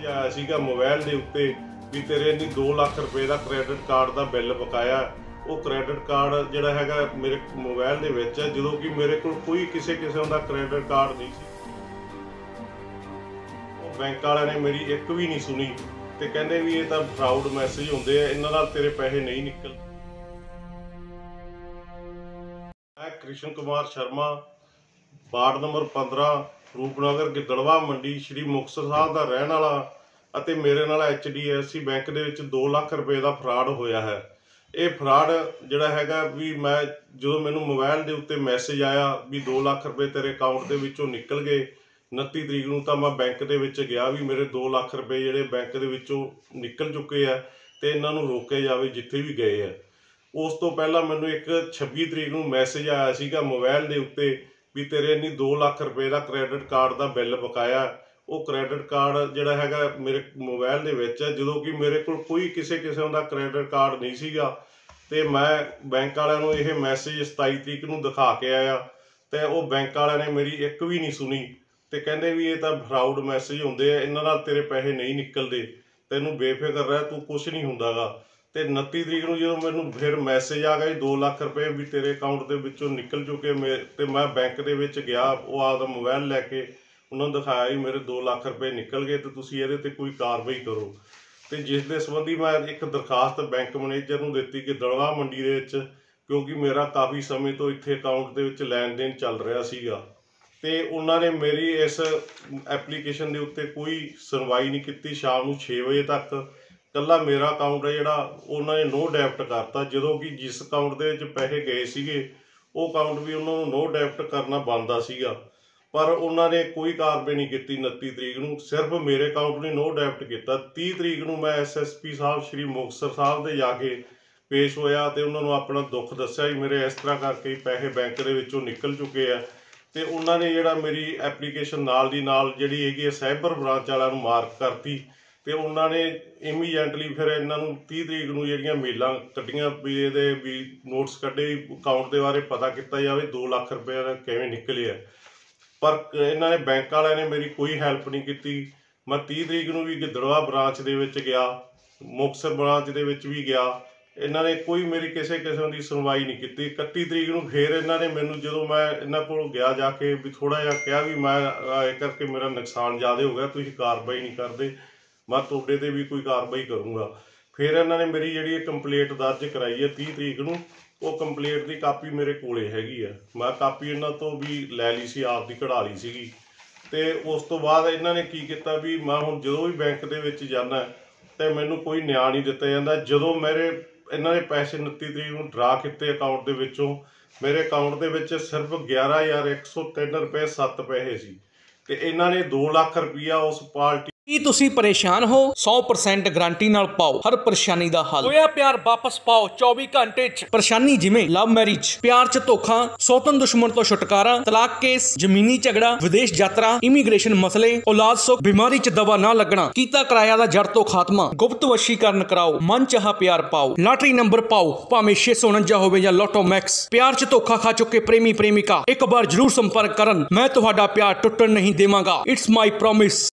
Message ਆਇਆ ਸੀਗਾ mobile ਦੇ ਉੱਤੇ ਵੀ ਤੇਰੇ ਨਹੀਂ 2 ਲੱਖ ਰੁਪਏ ਦਾ ਕ੍ਰੈਡਿਟ ਕਾਰਡ ਦਾ ਬਿੱਲ ਬਕਾਇਆ। ਉਹ ਕ੍ਰੈਡਿਟ ਕਾਰਡ ਜਿਹੜਾ ਹੈਗਾ ਮੇਰੇ ਮੋਬਾਈਲ ਦੇ ਵਿੱਚ ਹੈ, ਜਦੋਂ ਕਿ ਮੇਰੇ ਕੋਲ ਕੋਈ ਕਿਸੇ ਕਿਸਮ ਦਾ ਕ੍ਰੈਡਿਟ ਕਾਰਡ ਨਹੀਂ ਸੀ। ਉਹ ਬੈਂਕ ਵਾਲਿਆਂ ਨੇ ਮੇਰੀ ਇੱਕ ਵੀ ਨਹੀਂ ਸੁਣੀ ਤੇ ਕਹਿੰਦੇ ਵੀ ਇਹ ਤਾਂ ਫਰਾਡ ਮੈਸੇਜ ਹੁੰਦੇ ਆ, ਇਹਨਾਂ ਨਾਲ ਤੇਰੇ ਪੈਸੇ ਨਹੀਂ ਨਿਕਲ ਮੈਂ ਕ੍ਰਿਸ਼ਨ ਕੁਮਾਰ ਸ਼ਰਮਾ ਵਾਰਡ ਨੰਬਰ 15 ਰੂਪਨਗਰ, ਗਿੱਦੜਵਾ, ਮੰਡੀ, ਸ਼੍ਰੀ ਮੁਕਤਸਰ ਸਾਹਿਬ ਦਾ ਰਹਿਣ ਵਾਲਾ ਅਤੇ ਮੇਰੇ ਨਾਲ HDFC ਬੈਂਕ ਦੇ ਵਿੱਚ 2 ਲੱਖ ਰੁਪਏ ਦਾ ਫਰਾਡ ਹੋਇਆ ਹੈ। ਇਹ ਫਰਾਡ ਜਿਹੜਾ ਹੈਗਾ ਵੀ ਮੈਂ ਜਦੋਂ ਮੈਨੂੰ ਮੋਬਾਈਲ ਦੇ ਉੱਤੇ ਮੈਸੇਜ ਆਇਆ ਵੀ 2 ਲੱਖ ਰੁਪਏ ਤੇਰੇ ਅਕਾਊਂਟ ਦੇ ਵਿੱਚੋਂ ਨਿਕਲ ਗਏ 29 ਤਰੀਕ ਨੂੰ ਤਾਂ ਮੈਂ ਬੈਂਕ ਦੇ ਵਿੱਚ ਗਿਆ ਵੀ ਮੇਰੇ 2 ਲੱਖ ਰੁਪਏ ਜਿਹੜੇ ਬੈਂਕ ਦੇ ਵਿੱਚੋਂ ਨਿਕਲ ਚੁੱਕੇ ਆ ਤੇ ਇਹਨਾਂ ਨੂੰ ਰੋਕਿਆ ਜਾਵੇ ਜਿੱਥੇ ਵੀ ਗਏ ਆ। ਉਸ ਤੋਂ ਪਹਿਲਾਂ ਮੈਨੂੰ ਇੱਕ 26 ਤਰੀਕ ਨੂੰ ਮੈਸੇਜ ਆਇਆ ਸੀਗਾ ਮੋਬਾਈਲ ਦੇ ਉੱਤੇ ਵੀ ਤੇਰੇ ਨਹੀਂ 2 ਲੱਖ ਰੁਪਏ ਦਾ ਕ੍ਰੈਡਿਟ ਕਾਰਡ ਦਾ ਬਿੱਲ ਬਕਾਇਆ ਉਹ ਕ੍ਰੈਡਿਟ ਕਾਰਡ ਜਿਹੜਾ ਹੈਗਾ ਮੇਰੇ ਮੋਬਾਈਲ ਦੇ ਵਿੱਚ ਹੈ। ਜਦੋਂ ਕਿ ਮੇਰੇ ਕੋਲ ਕੋਈ ਕਿਸੇ ਕਿਸਮ ਦਾ ਕ੍ਰੈਡਿਟ ਕਾਰਡ ਨਹੀਂ ਸੀਗਾ ਤੇ ਮੈਂ ਬੈਂਕ ਵਾਲਿਆਂ ਨੂੰ ਇਹ ਮੈਸੇਜ 27 ਤਰੀਕ ਨੂੰ ਦਿਖਾ ਕੇ ਆਇਆ ਤੇ ਉਹ ਬੈਂਕ ਵਾਲਿਆਂ ਨੇ ਮੇਰੀ ਇੱਕ ਵੀ ਨਹੀਂ ਸੁਣੀ ਤੇ ਕਹਿੰਦੇ ਵੀ ਇਹ ਤਾਂ ਫਰਾਡ ਮੈਸੇਜ ਹੁੰਦੇ ਆ, ਇਹਨਾਂ ਨਾਲ ਤੇਰੇ ਪੈਸੇ ਨਹੀਂ ਨਿਕਲਦੇ। ਤੈਨੂੰ ਬੇਫਿਕਰ ਰਹਿ, ਤੂੰ ਕੁਝ ਨਹੀਂ ਹੁੰਦਾਗਾ। ਤੇ 29 ਤਰੀਕ ਨੂੰ ਜਦੋਂ ਮੈਨੂੰ ਫਿਰ ਮੈਸੇਜ ਆ ਗਿਆ 2 ਲੱਖ ਰੁਪਏ ਵੀ ਤੇਰੇ ਅਕਾਊਂਟ ਦੇ ਵਿੱਚੋਂ ਨਿਕਲ ਚੁੱਕੇ ਮੇ- ਤੇ ਮੈਂ ਬੈਂਕ ਦੇ ਵਿੱਚ ਗਿਆ, ਉਹ ਆਪਦਾ ਮੋਬਾਈਲ ਲੈ ਕੇ ਉਹਨਾਂ ਨੂੰ ਦਿਖਾਇਆ ਵੀ ਮੇਰੇ 2 ਲੱਖ ਰੁਪਏ ਨਿਕਲ ਗਏ ਤੇ ਤੁਸੀਂ ਇਹਦੇ ਤੇ ਕੋਈ ਕਾਰਵਾਈ ਕਰੋ। ਤੇ ਜਿਸ ਦੇ ਸੰਬੰਧੀ ਮੈਂ ਇੱਕ ਦਰਖਾਸਤ ਬੈਂਕ ਮੈਨੇਜਰ ਨੂੰ ਦਿੱਤੀ ਕਿ ਦਲਵਾ ਮੰਡੀ ਦੇ ਵਿੱਚ, ਕਿਉਂਕਿ ਮੇਰਾ ਕਾਫੀ ਸਮੇਂ ਤੋਂ ਇੱਥੇ ਅਕਾਊਂਟ ਦੇ ਵਿੱਚ ਲੈਣ ਦੇਣ ਚੱਲ ਰਿਹਾ ਸੀਗਾ। ਤੇ ਉਹਨਾਂ ਨੇ ਮੇਰੀ ਇਸ ਐਪਲੀਕੇਸ਼ਨ ਦੇ ਉੱਤੇ ਕੋਈ ਸੁਣਵਾਈ ਨਹੀਂ ਕੀਤੀ, ਸ਼ਾਮ ਨੂੰ 6 ਵਜੇ ਤੱਕ ਕੱਲਾ ਮੇਰਾ ਅਕਾਊਂਟ ਹੈ ਜਿਹੜਾ, ਉਹਨਾਂ ਨੇ ਨੋ ਡੈਬਿਟ ਕਰਤਾ। ਜਦੋਂ ਕਿ ਜਿਸ ਅਕਾਊਂਟ ਦੇ ਵਿੱਚ ਪੈਸੇ ਗਏ ਸੀਗੇ, ਉਹ ਅਕਾਊਂਟ ਵੀ ਉਹਨਾਂ ਨੂੰ ਨੋ ਡੈਬਿਟ ਕਰਨਾ ਬੰਦਾ ਸੀਗਾ। ਪਰ ਉਹਨਾਂ ਨੇ ਕੋਈ ਕਾਰਵਾਈ ਨਹੀਂ ਕੀਤੀ 29 ਤਰੀਕ ਨੂੰ। ਸਿਰਫ ਮੇਰੇ ਅਕਾਊਂਟ ਨੂੰ ਨੋ ਡੈਬਿਟ ਕੀਤਾ। 30 ਤਰੀਕ ਨੂੰ ਮੈਂ ਐਸਐਸਪੀ ਸਾਹਿਬ, ਸ਼੍ਰੀ ਮੁਕਤਸਰ ਸਾਹਿਬ ਦੇ ਜਾ ਕੇ ਪੇਸ਼ ਹੋਇਆ ਤੇ ਉਹਨਾਂ ਨੂੰ ਆਪਣਾ ਦੁੱਖ ਦੱਸਿਆ ਵੀ ਮੇਰੇ ਇਸ ਤਰ੍ਹਾਂ ਕਰਕੇ ਪੈਸੇ ਬੈਂਕ ਦੇ ਵਿੱਚੋਂ ਨਿਕਲ ਚੁੱਕੇ ਆ। ਤੇ ਉਹਨਾਂ ਨੇ ਜਿਹੜਾ ਮੇਰੀ ਐਪਲੀਕੇਸ਼ਨ ਨਾਲ ਦੀ ਨਾਲ ਜਿਹੜੀ ਹੈਗੀ ਹੈ ਸਾਈਬਰ ਬ੍ਰਾਂਚ ਵਾਲਿਆਂ ਨੂੰ ਮਾਰਕ ਕਰਤੀ। ਤੇ ਉਹਨਾਂ ਨੇ ਇਮੀਡੀਏਟਲੀ ਫਿਰ ਇਹਨਾਂ ਨੂੰ 30 ਤਰੀਕ ਨੂੰ ਜਿਹੜੀਆਂ ਮੇਲਾਂ ਕੱਢੀਆਂ ਵੀ ਇਹਦੇ ਵੀ ਨੋਟਸ ਕੱਢੇ ਅਕਾਊਂਟ ਦੇ ਬਾਰੇ ਪਤਾ ਕੀਤਾ ਜਾਵੇ 2 ਲੱਖ ਰੁਪਏ ਦਾ ਕਿਵੇਂ ਨਿਕਲਿਆ ਪਰ ਇਹਨਾਂ ਨੇ ਬੈਂਕ ਵਾਲਿਆਂ ਨੇ ਮੇਰੀ ਕੋਈ ਹੈਲਪ ਨਹੀਂ ਕੀਤੀ। ਮੈਂ 30 ਤਰੀਕ ਨੂੰ ਵੀ ਗਿੱਦੜਵਾ ਬ੍ਰਾਂਚ ਦੇ ਵਿੱਚ ਗਿਆ, ਮੁਕਤਸਰ ਬ੍ਰਾਂਚ ਦੇ ਵਿੱਚ ਵੀ ਗਿਆ। ਇਹਨਾਂ ਨੇ ਕੋਈ ਮੇਰੀ ਕਿਸੇ ਕਿਸਮ ਦੀ ਸੁਣਵਾਈ ਨਹੀਂ ਕੀਤੀ। 31 ਤਰੀਕ ਨੂੰ ਫੇਰ ਇਹਨਾਂ ਨੇ ਮੈਨੂੰ ਜਦੋਂ ਮੈਂ ਇਹਨਾਂ ਕੋਲ ਗਿਆ ਜਾ ਕੇ ਵੀ ਥੋੜਾ ਜਿਹਾ ਕਿਹਾ ਵੀ ਮੈਂ ਇਹ ਕਰਕੇ ਮੇਰਾ ਨੁਕਸਾਨ ਜ਼ਿਆਦਾ ਹੋ ਗਿਆ, ਤੁਸੀਂ ਕਾਰਵਾਈ ਨਹੀਂ ਕਰਦੇ। ਮੈਂ ਤੁਹਾਡੇ ਤੇ ਵੀ ਕੋਈ ਕਾਰਵਾਈ ਕਰੂੰਗਾ। ਫਿਰ ਇਹਨਾਂ ਨੇ ਮੇਰੀ ਜਿਹੜੀ ਇਹ ਕੰਪਲੇਂਟ ਦਰਜ ਕਰਾਈ ਹੈ 30 ਤਰੀਕ ਨੂੰ, ਉਹ ਕੰਪਲੇਂਟ ਦੀ ਕਾਪੀ ਮੇਰੇ ਕੋਲੇ ਹੈਗੀ ਆ। ਮੈਂ ਕਾਪੀ ਇਹਨਾਂ ਤੋਂ ਵੀ ਲੈ ਲਈ ਸੀ, ਆਪ ਦੀ ਕਢਾ ਲਈ ਸੀਗੀ। ਤੇ ਉਸ ਤੋਂ ਬਾਅਦ ਇਹਨਾਂ ਨੇ ਕੀ ਕੀਤਾ ਵੀ ਮੈਂ ਹੁਣ ਜਦੋਂ ਵੀ ਬੈਂਕ ਦੇ ਵਿੱਚ ਜਾਂਦਾ, ਤੇ ਮੈਨੂੰ ਕੋਈ ਨਿਆਂ ਨਹੀਂ ਦਿੱਤਾ ਜਾਂਦਾ। ਜਦੋਂ ਮੇਰੇ ਇਹਨਾਂ ਨੇ ਪੈਸੇ 29 ਤਰੀਕ ਨੂੰ ਡਰਾ ਕੀਤੇ ਅਕਾਊਂਟ ਦੇ ਵਿੱਚੋਂ, ਮੇਰੇ ਅਕਾਊਂਟ ਦੇ ਵਿੱਚ ਸਿਰਫ 11103 ਰੁਪਏ 7 ਪੈਸੇ ਸੀ। ਤੇ ਇਹਨਾਂ ਨੇ 2 ਲੱਖ ਰੁਪਈਆ ਉਸ ਪਾਰਟੀ ਕੀ ਤੁਸੀਂ ਪਰੇਸ਼ਾਨ ਹੋ? 100% ਗਾਰੰਟੀ ਨਾਲ ਪਾਓ। ਹਰ ਪਰੇਸ਼ਾਨੀ ਦਾ ਹੱਲ। ਹੋਇਆ ਪਿਆਰ ਵਾਪਸ ਪਾਓ। 24 ਘੰਟੇ ਚ। ਪਰੇਸ਼ਾਨੀ ਜਿਵੇਂ ਲਵ ਮੈਰਿਜ ਪਿਆਰ ਚ ਧੋਖਾ ਸੌਤਨ ਦੁਸ਼ਮਣ ਤੋਂ ਛੁਟਕਾਰਾ ਤਲਾਕ ਕੇਸ ਜ਼ਮੀਨੀ ਝਗੜਾ ਵਿਦੇਸ਼ ਯਾਤਰਾ ਇਮੀਗ੍ਰੇਸ਼ਨ ਮਸਲੇ ਔਲਾਦ ਸੁੱਖ ਬਿਮਾਰੀ ਚ ਦਵਾ ਨਾ ਲੱਗਣਾ ਕੀਤਾ ਕਿਰਾਇਆ ਦਾ ਜੜ ਤੋਂ ਖਾਤਮਾ ਗੁਪਤ ਵਸ਼ੀਕਰਨ ਕਰਾਓ ਮਨ ਚਾਹਾ ਪਿਆਰ ਪਾਓ। ਲਾਟਰੀ ਨੰਬਰ ਪਾਓ ਭਾਵੇਂ 649 ਹੋਵੇ ਜਾਂ ਲੋਟੋ ਮੈਕਸ ਪਿਆਰ ਚ ਧੋਖਾ ਖਾ ਚੁੱਕੇ ਪ੍ਰੇਮੀ ਪ੍ਰੇਮਿਕਾ ਇੱਕ ਵਾਰ ਜਰੂਰ ਸੰਪਰਕ ਕਰਨ ਮੈਂ ਤੁਹਾਡਾ ਪਿਆਰ ਟੁੱਟਣ ਨਹੀਂ ਦੇਵਾਂਗਾ। It's my promise